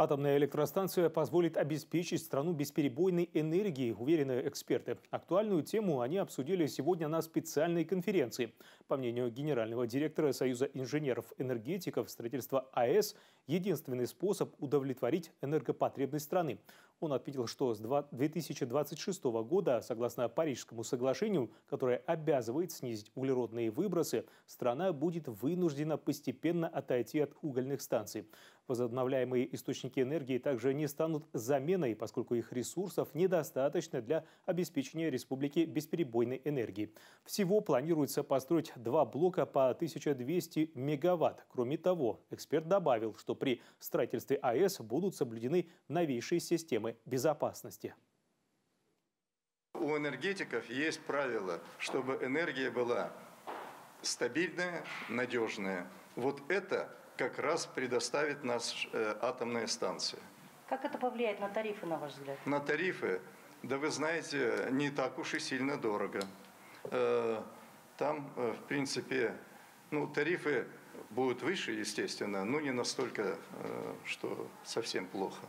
Атомная электростанция позволит обеспечить страну бесперебойной энергией, уверены эксперты. Актуальную тему они обсудили сегодня на специальной конференции. По мнению генерального директора Союза инженеров-энергетиков, строительство АЭС – единственный способ удовлетворить энергопотребность страны. Он отметил, что с 2026 года, согласно Парижскому соглашению, которое обязывает снизить углеродные выбросы, страна будет вынуждена постепенно отойти от угольных станций. Возобновляемые источники энергии также не станут заменой, поскольку их ресурсов недостаточно для обеспечения республики бесперебойной энергией. Всего планируется построить два блока по 1200 мегаватт. Кроме того, эксперт добавил, что при строительстве АЭС будут соблюдены новейшие системы безопасности. У энергетиков есть правило, чтобы энергия была стабильная, надежная. Вот это как раз предоставит нас э, атомная станция. Как это повлияет на тарифы, на ваш взгляд? На тарифы, да вы знаете, не так уж и сильно дорого. Э, там, э, в принципе, ну, тарифы будут выше, естественно, но не настолько, что совсем плохо.